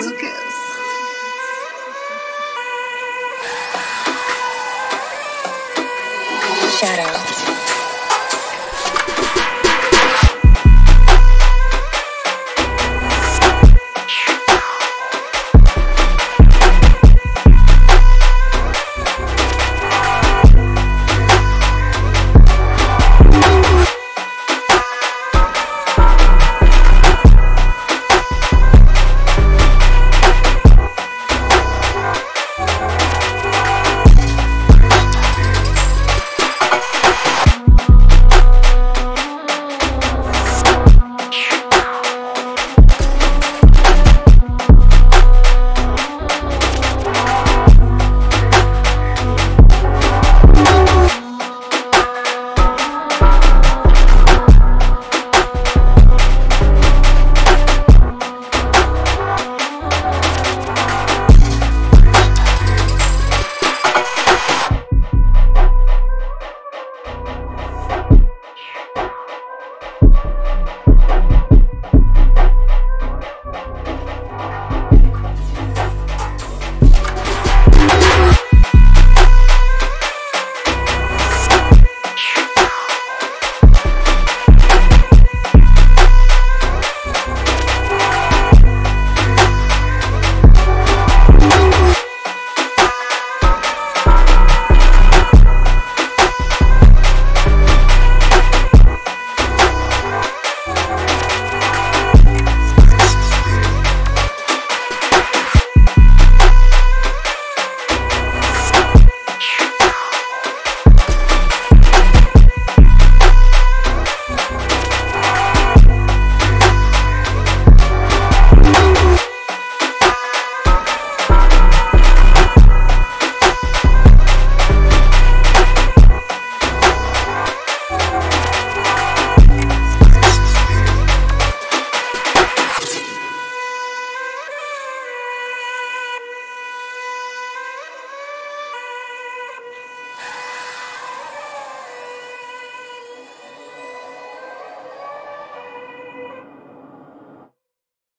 Lucas. Shadow.